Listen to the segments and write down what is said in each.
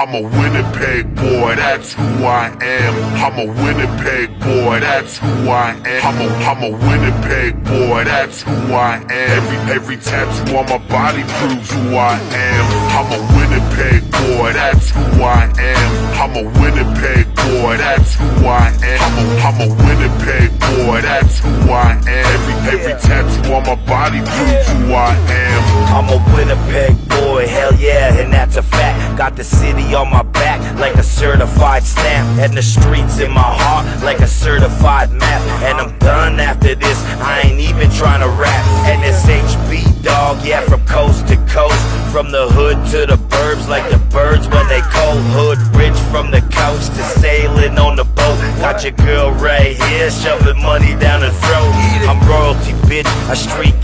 I'm a Winnipeg boy, that's who I am. I'm a Winnipeg boy, that's who I am. I'm a, I'm a Winnipeg boy, that's who I am. Every, every tattoo on my body proves who I am. I'm a Winnipeg boy, that's who I am. I'm a Winnipeg boy, that's who I am. I'm a, I'm a Winnipeg boy, that's who I am. Every, every tattoo on my body proves who I am. I'm a Winnipeg boy, hell yeah, and that's a fact. Got the city on my back like a certified stamp, and the streets in my heart like a certified map. And I'm done after this, I ain't even trying to rap. And it's HB dog, yeah, from coast to coast, from the hood to the burbs, like the birds when they cold. Hood rich from the coast to sailing on the boat. Got your girl right here, shoving money down her throat. I'm royalty, bitch, a street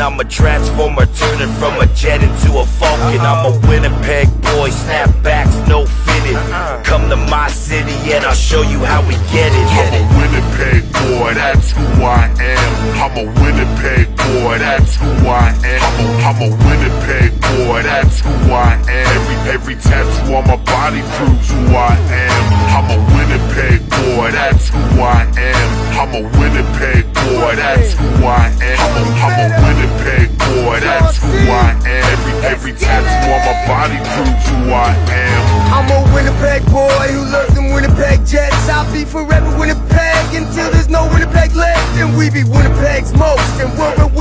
I'm a transformer turning from a jet into a falcon. I'm a Winnipeg boy, snapbacks, no fitted. Come to my city and I'll show you how we get it. I'm a Winnipeg boy, that's Every, tattoo on my body proves who I am. I'm a Winnipeg boy, that's who I am. I'm a Winnipeg boy, that's who I am. I'm a, I'm a Winnipeg boy, that's who I am. Every, every tattoo on my body proves who I am. I'm a Winnipeg boy who loves them Winnipeg Jets. I'll be forever Winnipeg until there's no Winnipeg left. And we be Winnipeg's most, and we're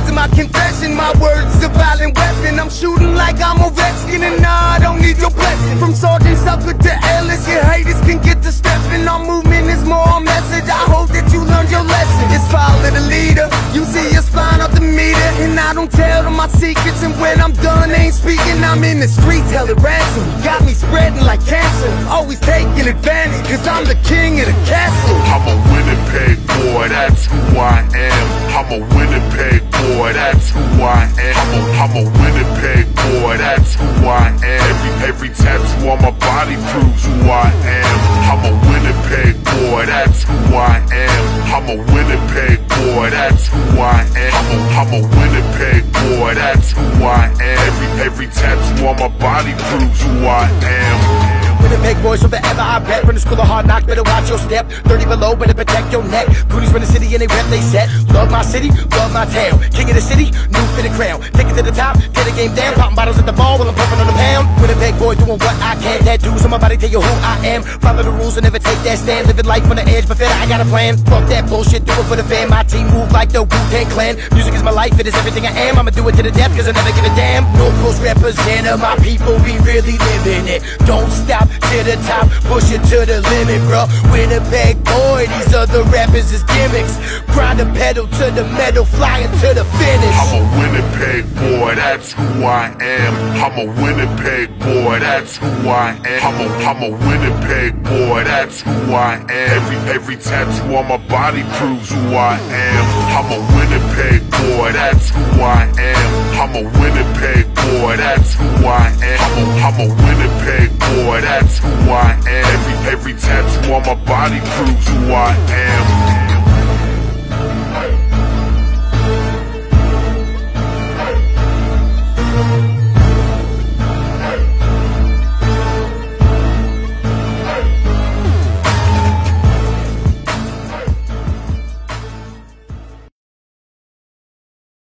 words my confession. My words a violent weapon. I'm shooting like I'm a Redskin, and nah, I don't need your blessing. From Sargent Sucker to Ellice, your haters can get to stepping. Our movement is more a message. I hope that you learned your lesson. It's follow the leader. You see us flying off the meter, and I don't tell them my secrets. And when I'm done, ain't speaking. I'm in the streets, held at ransom. Got me spreading like cancer. Always taking advantage, cause I'm the king of the castle. I'm a Winnipeg boy, that's who I am. I'm a Winnipeg boy, that's who I am. I'm a, I'm a Winnipeg boy, that's who I am. Every, every tattoo on my body proves who I am. I'm a Winnipeg boy, that's who I am. I'm a Winnipeg boy, that's who I am. I'm a, I'm a Winnipeg boy, that's who I am. Every, every tattoo on my body proves who I am. Winnipeg boys from forever, I bet. From the school of hard knocks, better watch your step. 30 below, better protect your neck. Goonies run the city and they rep, they set. Love my city, love my town. King of the city, new for the crown. Take it to the top, get the game down. Popping bottles at the ball while I'm pumping on the pound. Winnipeg boy doing what I can. Tattoos on my body tell you who I am. Follow the rules and never take that stand. Living life on the edge, but fit, I got a plan. Fuck that bullshit, do it for the fam. My team move like the Wu-Tang Clan. Music is my life, it is everything I am. I'ma do it to the death, cause I never give a damn. North Coast representative, my people, we really living it. Don't stop to the top, push it to the limit, bro. Winnipeg boy, these other rappers is gimmicks. Grind the pedal to the metal, flying to the finish. I'm a Winnipeg boy, that's who I am. I'm a Winnipeg boy, that's who I am. I'm a, I'm a Winnipeg boy, that's who I am. Every, every tattoo on my body proves who I am. I'm a Winnipeg boy, that's who I am. I'm a Winnipeg boy, that's who I am. I'm a, Winnipeg boy, that's who I am. Every, every tattoo on my body proves who I am.